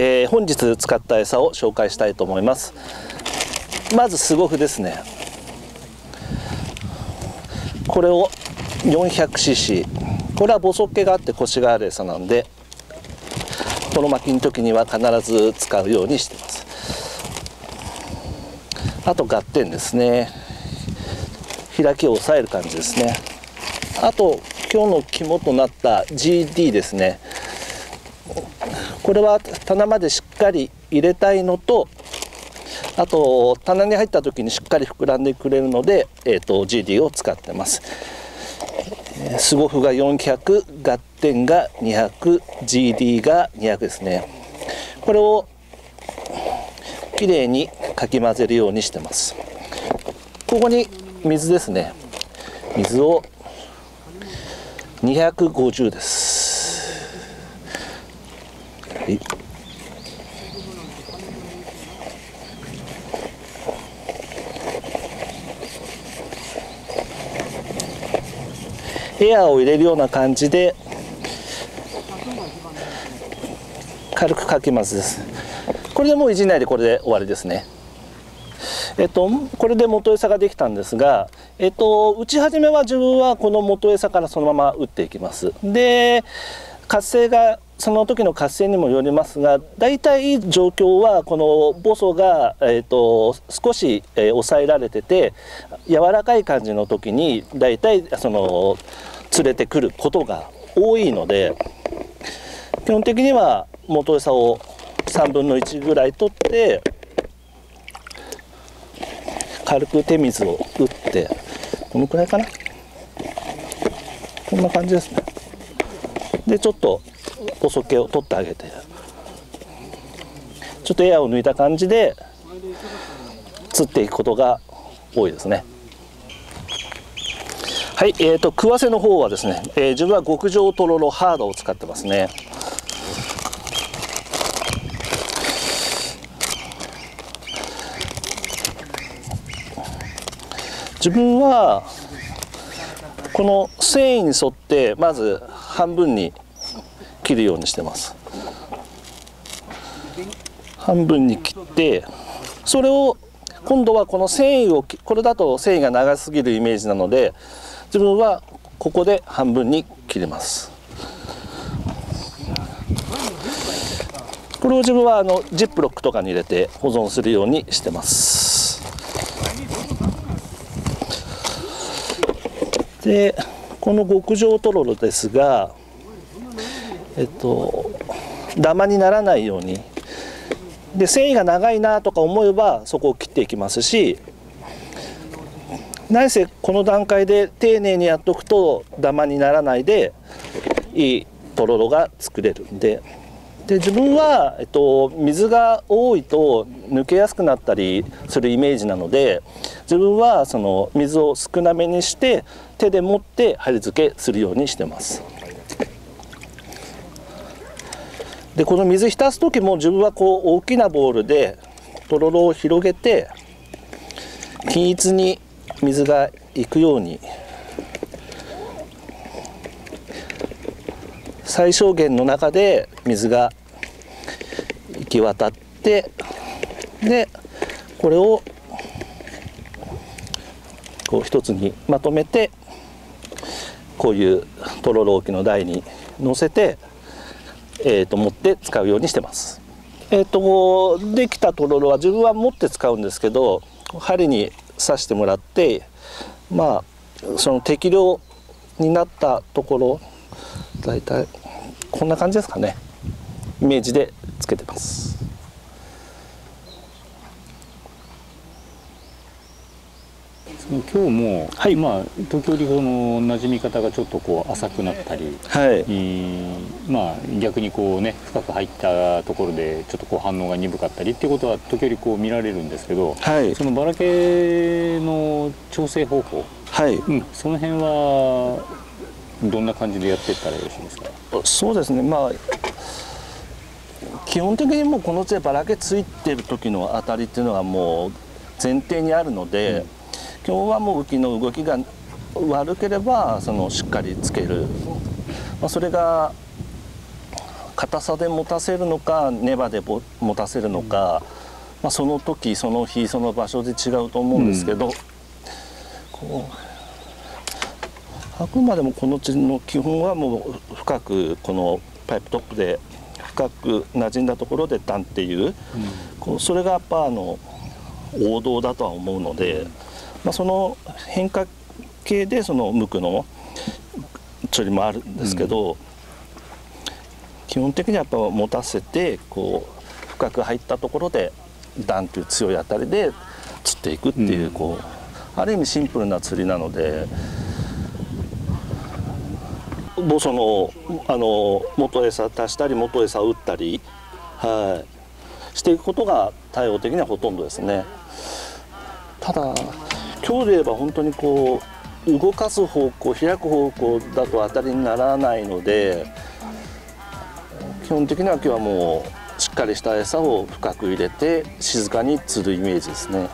えー、本日使った餌を紹介したいと思います。まずスゴフですね。これを 400cc これは母足系があって腰がある餌なんでこの巻きの時には必ず使うようにしてます。あと合点ですね。開きを押さえる感じですね。あと今日の肝となった GD ですね。これは棚までしっかり入れたいのとあと棚に入った時にしっかり膨らんでくれるので、えーと、GD を使ってます。スゴフが400合点が 200GD が200ですね。これをきれいにかき混ぜるようにしてます。ここに水ですね。水を250です。い。エアーを入れるような感じで軽くかきますです。これでもういじないでこれで終わりですね。えっと、これで元餌ができたんですが、えっと、打ち始めは自分はこの元餌からそのまま打っていきます。で活性がその時の活性にもよりますが大体状況はこのボソが、えーと、少し、えー、抑えられてて柔らかい感じの時に大体その連れてくることが多いので基本的には元餌を3分の1ぐらい取って軽く手水を打ってこのくらいかな。こんな感じですね。でちょっと細毛を取ってあげて。ちょっとエアを抜いた感じで釣っていくことが多いですね。はいえーと、食わせの方はですね、えー、自分は極上とろろハードを使ってますね。自分はこの繊維に沿ってまず半分に切るようにしてます。半分に切ってそれを今度はこの繊維をこれだと繊維が長すぎるイメージなので自分はここで半分に切ります。これを自分はあのジップロックとかに入れて保存するようにしてます。でこの極上とろろですがえっとダマにならないようにで繊維が長いなとか思えばそこを切っていきますし何せこの段階で丁寧にやっとくとダマにならないでいいとろろが作れるんでで自分は、えっと、水が多いと抜けやすくなったりするイメージなので自分はその水を少なめにして手で持って針付けするようにしてます。でこの水浸す時も自分はこう大きなボウルでとろろを広げて均一に水がいくように。最小限の中で水が行き渡ってでこれをこう一つにまとめてこういうとろろ置きの台に乗せてえー、と持って使うようにしてます。えーと、できたとろろは自分は持って使うんですけど針に刺してもらってまあその適量になったところ大体こんな感じですかねイメージでつけてます。今日も、はい、まあ時折この馴染み方がちょっとこう浅くなったり、はい、まあ逆にこうね深く入ったところでちょっとこう反応が鈍かったりっていうことは時折こう見られるんですけど、はい、そのバラ系の調整方法、はい。うん、その辺はどんな感じでやっていったらよろしいですか？そうですね。まあ基本的にもうこの地でばらけついてる時の当たりっていうのがもう前提にあるので、うん、今日はもう浮きの動きが悪ければそのしっかりつける、まあ、それが硬さで持たせるのかネバで持たせるのか、まあ、その時その日その場所で違うと思うんですけど、うん、こうあくまでもこの地の基本はもう深くこのパイプトップで深く馴染んだところでダンっていう,、こうそれがやっぱあの王道だとは思うので、まあ、その変化系でその無垢の処理もあるんですけど、うん、基本的にはやっぱ持たせてこう深く入ったところでダンという強い当たりで釣っていくっていう,、こうある意味シンプルな釣りなので。もうそのあの元餌足したり元餌を打ったり、はい、していくことが対応的にはほとんどですね。ただ今日で言えば本当にこう動かす方向開く方向だと当たりにならないので基本的には今日はもうしっかりした餌を深く入れて静かに釣るイメージですね。